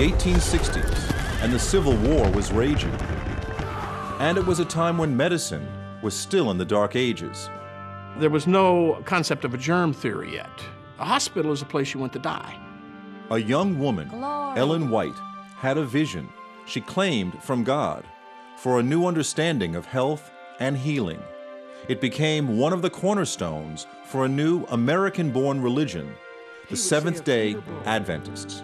the 1860s, and the Civil War was raging. And it was a time when medicine was still in the dark ages. There was no concept of a germ theory yet. A hospital is a place you went to die. A young woman, Ellen White, had a vision she claimed from God for a new understanding of health and healing. It became one of the cornerstones for a new American born religion, the Seventh day Adventists.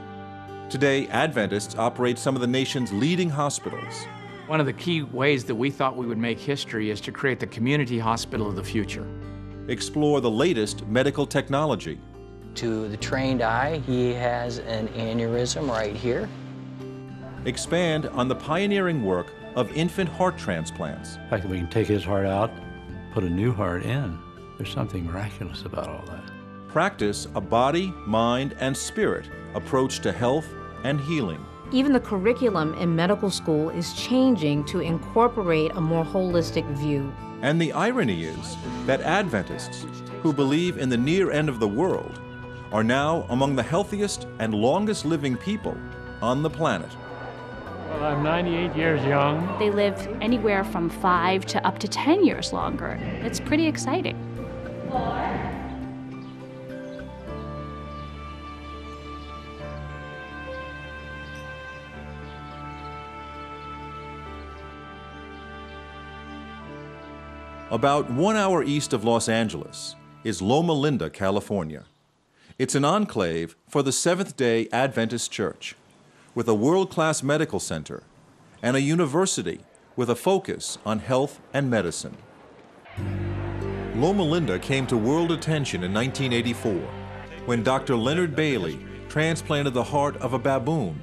Today, Adventists operate some of the nation's leading hospitals. One of the key ways that we thought we would make history is to create the community hospital of the future. Explore the latest medical technology. To the trained eye, he has an aneurysm right here. Expand on the pioneering work of infant heart transplants. The fact that we can take his heart out, put a new heart in, there's something miraculous about all that. Practice a body, mind, and spirit approach to health and healing. Even the curriculum in medical school is changing to incorporate a more holistic view. And the irony is that Adventists, who believe in the near end of the world, are now among the healthiest and longest living people on the planet. Well, I'm 98 years young. They live anywhere from five to up to 10 years longer. It's pretty exciting. About one hour east of Los Angeles is Loma Linda, California. It's an enclave for the Seventh day Adventist Church, with a world class medical center and a university with a focus on health and medicine. Loma Linda came to world attention in 1984 when Dr. Leonard Bailey transplanted the heart of a baboon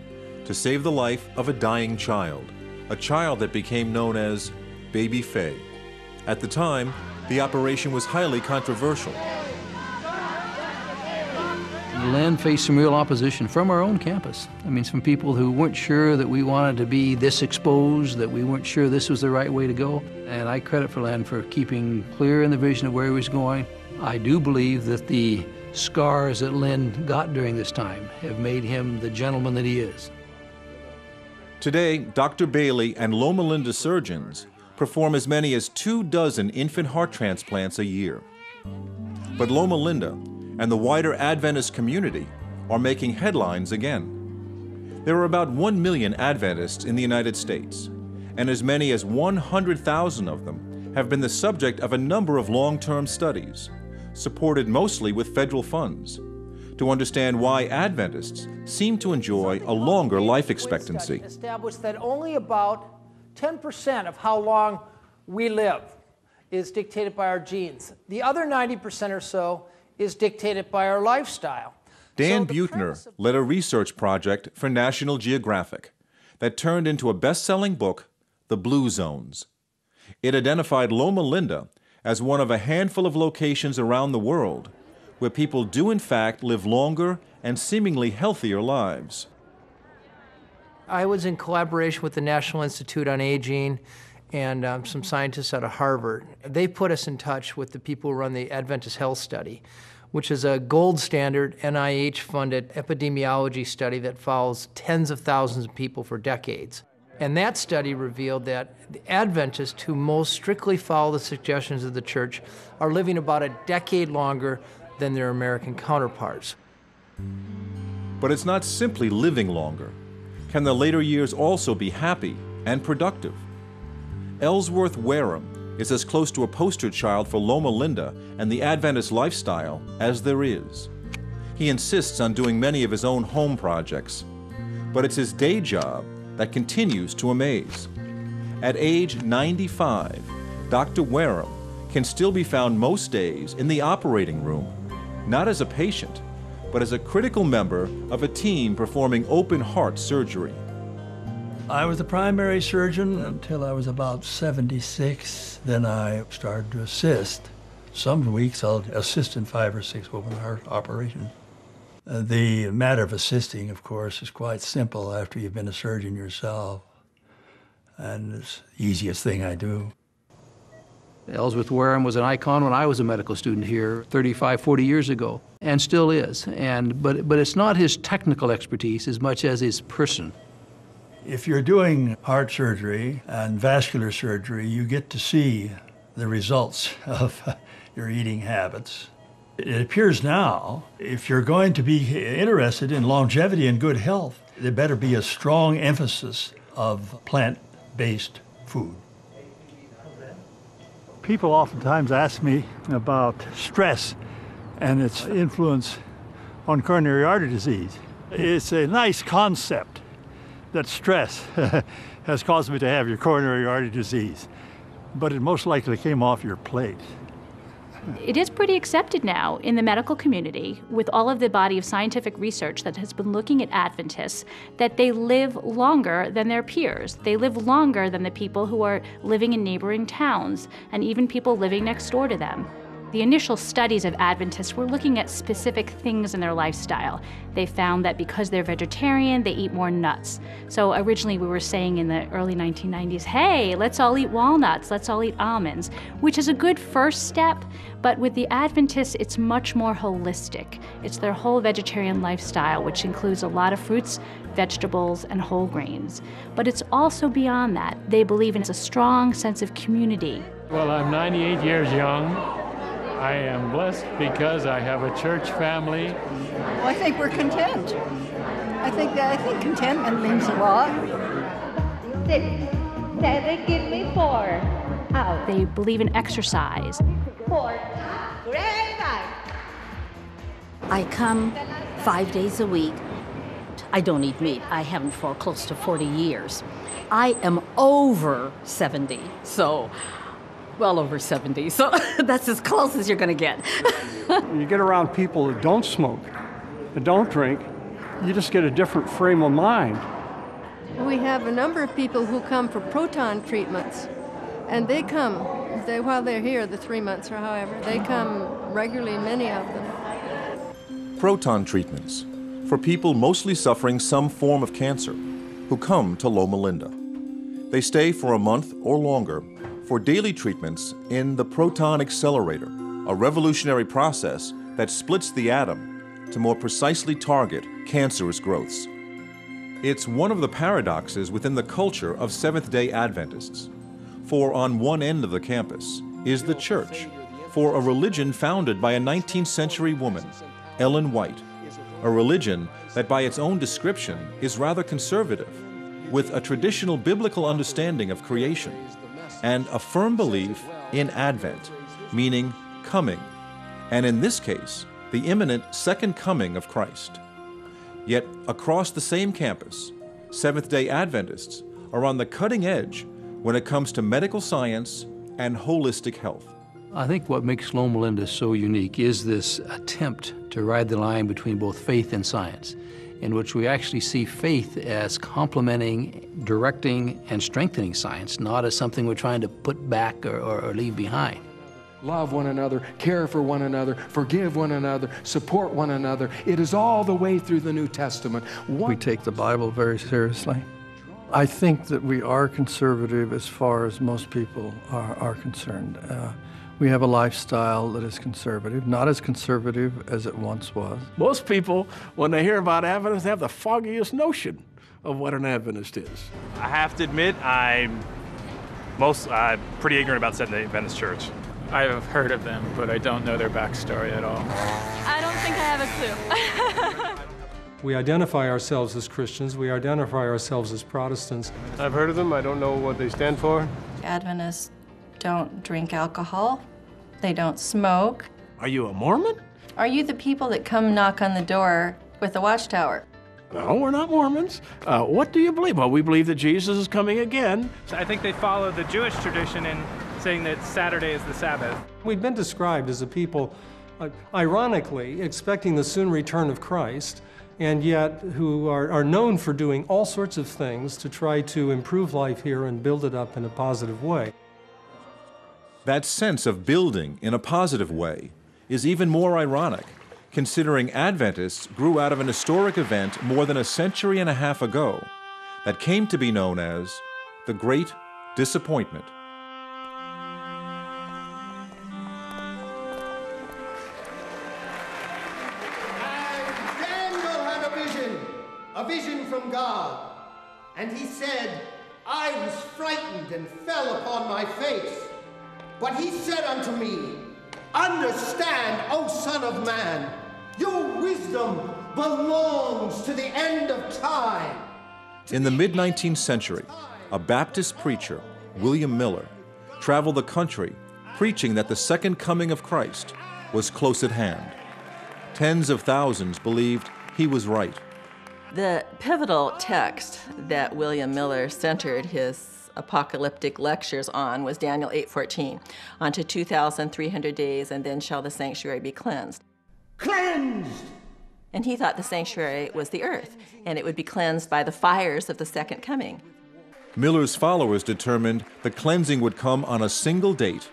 to save the life of a dying child, a child that became known as Baby Fae. At the time, the operation was highly controversial. Len faced some real opposition from our own campus. I mean, some people who weren't sure that we wanted to be this exposed, that we weren't sure this was the right way to go. And I credit for Len for keeping clear in the vision of where he was going. I do believe that the scars that Len got during this time have made him the gentleman that he is. Today, Dr. Bailey and Loma Linda surgeons perform as many as two dozen infant heart transplants a year. But Loma Linda and the wider Adventist community are making headlines again. There are about 1 million Adventists in the United States, and as many as 100,000 of them have been the subject of a number of long term studies, supported mostly with federal funds, to understand why Adventists seem to enjoy a longer life expectancy. Established that only about 10% of how long we live is dictated by our genes. The other 90% or so is dictated by our lifestyle. Dan so Buettner led a research project for National Geographic that turned into a best selling book, The Blue Zones. It identified Loma Linda as one of a handful of locations around the world where people do, in fact, live longer and seemingly healthier lives. I was in collaboration with the National Institute on Aging and um, some scientists out of Harvard. They put us in touch with the people who run the Adventist Health Study, which is a gold standard NIH funded epidemiology study that follows tens of thousands of people for decades. And that study revealed that the Adventists who most strictly follow the suggestions of the church are living about a decade longer than their American counterparts. But it's not simply living longer. Can the later years also be happy and productive? Ellsworth Wareham is as close to a poster child for Loma Linda and the Adventist lifestyle as there is. He insists on doing many of his own home projects, but it's his day job that continues to amaze. At age 95, Dr. Wareham can still be found most days in the operating room, not as a patient, but as a critical member of a team performing open heart surgery. I was the primary surgeon until I was about 76. Then I started to assist. Some weeks I'll assist in five or six open heart operations. Uh, the matter of assisting, of course, is quite simple after you've been a surgeon yourself. And it's the easiest thing I do. Ellsworth Wareham was an icon when I was a medical student here 35, 40 years ago, and still is. And, but, but it's not his technical expertise as much as his person. If you're doing heart surgery and vascular surgery, you get to see the results of your eating habits. It appears now, if you're going to be interested in longevity and good health, there better be a strong emphasis of plant based food. People oftentimes ask me about stress and its influence on coronary artery disease. It's a nice concept that stress has caused me to have your coronary artery disease, but it most likely came off your plate. It is pretty accepted now in the medical community, with all of the body of scientific research that has been looking at Adventists, that they live longer than their peers. They live longer than the people who are living in neighboring towns, and even people living next door to them. The initial studies of Adventists were looking at specific things in their lifestyle. They found that because they're vegetarian, they eat more nuts. So originally we were saying in the early 1990s, hey, let's all eat walnuts, let's all eat almonds, which is a good first step, but with the Adventists, it's much more holistic. It's their whole vegetarian lifestyle, which includes a lot of fruits, vegetables, and whole grains. But it's also beyond that. They believe in a strong sense of community. Well, I'm 98 years young. I am blessed because I have a church family. Well, I think we're content. I think that I think contentment means a lot. Six, seven, give me four. Out. They believe in exercise. Four. Great. I come five days a week. I don't eat meat. I haven't for close to 40 years. I am over 70, so well over 70, so that's as close as you're going to get. you get around people that don't smoke, that don't drink, you just get a different frame of mind. We have a number of people who come for proton treatments, and they come they, while they're here, the three months or however, they come regularly, many of them. Proton treatments for people mostly suffering some form of cancer who come to Loma Linda. They stay for a month or longer for daily treatments in the proton accelerator, a revolutionary process that splits the atom to more precisely target cancerous growths. It's one of the paradoxes within the culture of Seventh day Adventists. For on one end of the campus is the church, for a religion founded by a 19th century woman, Ellen White, a religion that by its own description is rather conservative, with a traditional biblical understanding of creation and a firm belief in Advent, meaning coming, and in this case, the imminent second coming of Christ. Yet, across the same campus, Seventh day Adventists are on the cutting edge when it comes to medical science and holistic health. I think what makes Loma Linda so unique is this attempt to ride the line between both faith and science in which we actually see faith as complementing, directing, and strengthening science, not as something we're trying to put back or, or, or leave behind. Love one another, care for one another, forgive one another, support one another. It is all the way through the New Testament. One we take the Bible very seriously. I think that we are conservative as far as most people are, are concerned. Uh, we have a lifestyle that is conservative, not as conservative as it once was. Most people, when they hear about Adventists, have the foggiest notion of what an Adventist is. I have to admit, I'm most uh, pretty ignorant about Seventh Day Adventist Church. I have heard of them, but I don't know their backstory at all. I don't think I have a clue. we identify ourselves as Christians. We identify ourselves as Protestants. I've heard of them. I don't know what they stand for. Adventists don't drink alcohol. They don't smoke. Are you a Mormon? Are you the people that come knock on the door with the watchtower? No, we're not Mormons. Uh, what do you believe? Well, we believe that Jesus is coming again. I think they follow the Jewish tradition in saying that Saturday is the Sabbath. We've been described as a people, uh, ironically, expecting the soon return of Christ, and yet who are, are known for doing all sorts of things to try to improve life here and build it up in a positive way. That sense of building in a positive way is even more ironic, considering Adventists grew out of an historic event more than a century and a half ago that came to be known as the Great Disappointment. a vision from God. And he said, I was frightened and fell upon my face. But he said unto me, Understand, O Son of Man, your wisdom belongs to the end of time. In the mid 19th century, a Baptist preacher, William Miller, traveled the country preaching that the second coming of Christ was close at hand. Tens of thousands believed he was right. The pivotal text that William Miller centered his apocalyptic lectures on was Daniel 8:14. Unto 2300 days and then shall the sanctuary be cleansed. Cleansed. And he thought the sanctuary was the earth and it would be cleansed by the fires of the second coming. Miller's followers determined the cleansing would come on a single date,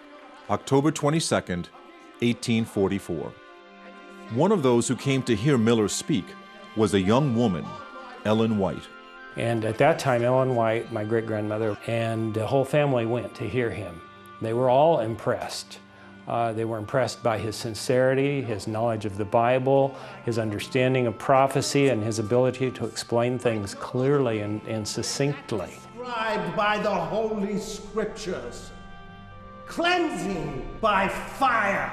October 22nd, 1844. One of those who came to hear Miller speak was a young woman, Ellen White. And at that time, Ellen White, my great grandmother, and the whole family went to hear him. They were all impressed. Uh, they were impressed by his sincerity, his knowledge of the Bible, his understanding of prophecy, and his ability to explain things clearly and, and succinctly. Described by the Holy Scriptures. Cleansing by fire.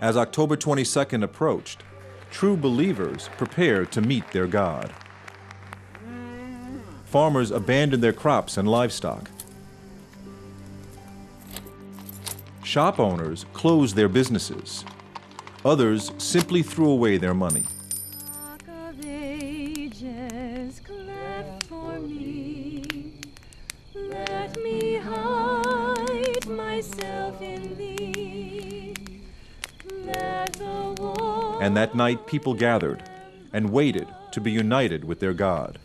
As October 22nd approached, true believers prepared to meet their God. Farmers abandoned their crops and livestock. Shop owners closed their businesses. Others simply threw away their money. And that night people gathered and waited to be united with their God.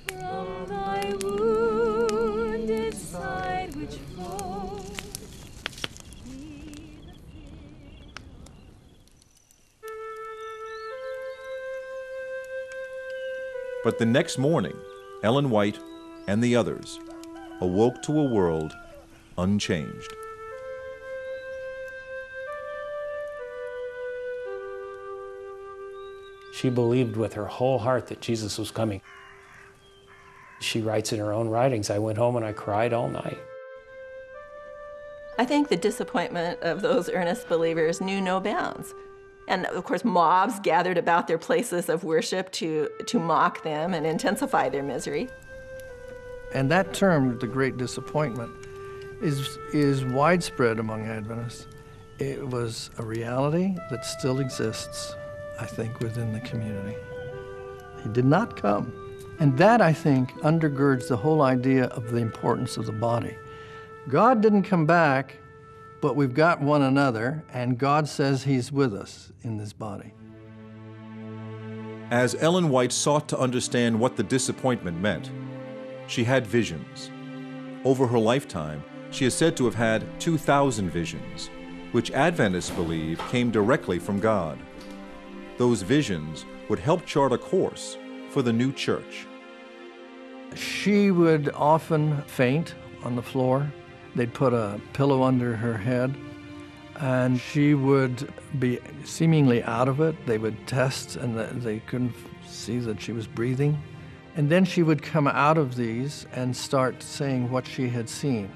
But the next morning, Ellen White and the others awoke to a world unchanged. She believed with her whole heart that Jesus was coming. She writes in her own writings, I went home and I cried all night. I think the disappointment of those earnest believers knew no bounds. And of course, mobs gathered about their places of worship to, to mock them and intensify their misery. And that term, the great disappointment, is, is widespread among Adventists. It was a reality that still exists, I think, within the community. He did not come. And that, I think, undergirds the whole idea of the importance of the body. God didn't come back, but we've got one another, and God says He's with us in this body. As Ellen White sought to understand what the disappointment meant, she had visions. Over her lifetime, she is said to have had 2,000 visions, which Adventists believe came directly from God. Those visions would help chart a course for the new church. She would often faint on the floor. They'd put a pillow under her head, and she would be seemingly out of it. They would test, and they couldn't see that she was breathing. And then she would come out of these and start saying what she had seen.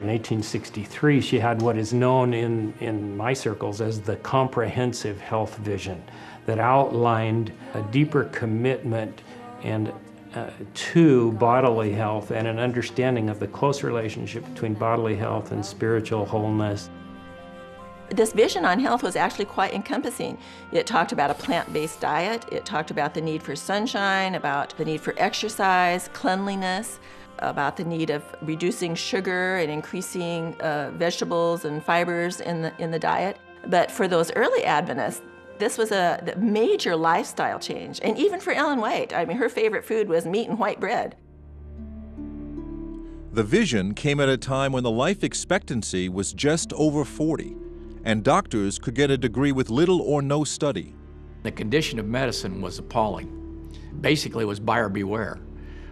In 1863, she had what is known in, in my circles as the comprehensive health vision that outlined a deeper commitment and uh, to bodily health and an understanding of the close relationship between bodily health and spiritual wholeness. This vision on health was actually quite encompassing. It talked about a plant based diet, it talked about the need for sunshine, about the need for exercise, cleanliness, about the need of reducing sugar and increasing uh, vegetables and fibers in the, in the diet. But for those early Adventists, this was a major lifestyle change. And even for Ellen White, I mean, her favorite food was meat and white bread. The vision came at a time when the life expectancy was just over 40, and doctors could get a degree with little or no study. The condition of medicine was appalling. Basically, it was buyer beware.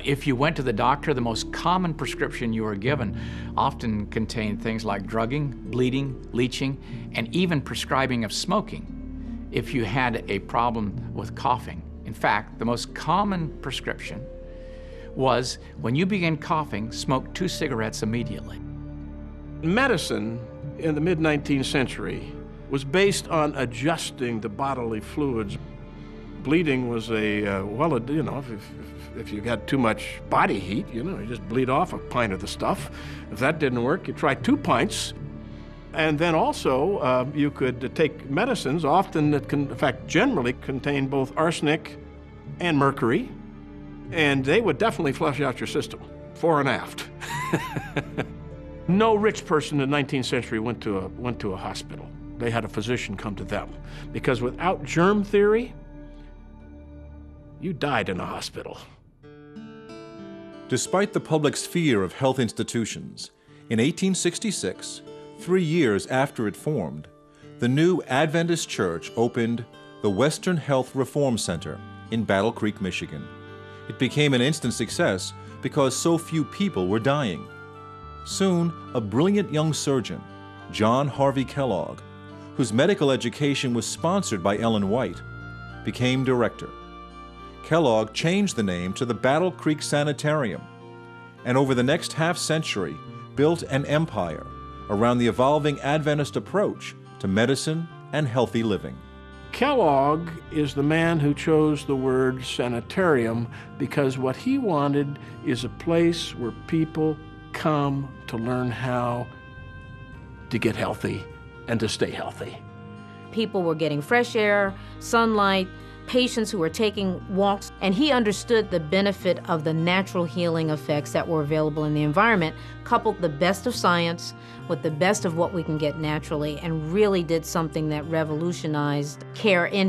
If you went to the doctor, the most common prescription you were given often contained things like drugging, bleeding, leeching, and even prescribing of smoking if you had a problem with coughing. In fact, the most common prescription was when you begin coughing, smoke two cigarettes immediately. Medicine in the mid 19th century was based on adjusting the bodily fluids. Bleeding was a, uh, well, you know, if, if, if you got too much body heat, you know, you just bleed off a pint of the stuff. If that didn't work, you try two pints. And then also, uh, you could take medicines, often that can, in fact, generally contain both arsenic and mercury, and they would definitely flush out your system, fore and aft. no rich person in the 19th century went to, a, went to a hospital. They had a physician come to them. Because without germ theory, you died in a hospital. Despite the public's fear of health institutions, in 1866, three years after it formed, the new Adventist Church opened the Western Health Reform Center in Battle Creek, Michigan. It became an instant success because so few people were dying. Soon, a brilliant young surgeon, John Harvey Kellogg, whose medical education was sponsored by Ellen White, became director. Kellogg changed the name to the Battle Creek Sanitarium, and over the next half century built an empire around the evolving Adventist approach to medicine and healthy living. Kellogg is the man who chose the word sanitarium because what he wanted is a place where people come to learn how to get healthy and to stay healthy. People were getting fresh air, sunlight, patients who were taking walks, and he understood the benefit of the natural healing effects that were available in the environment, coupled the best of science with the best of what we can get naturally, and really did something that revolutionized care in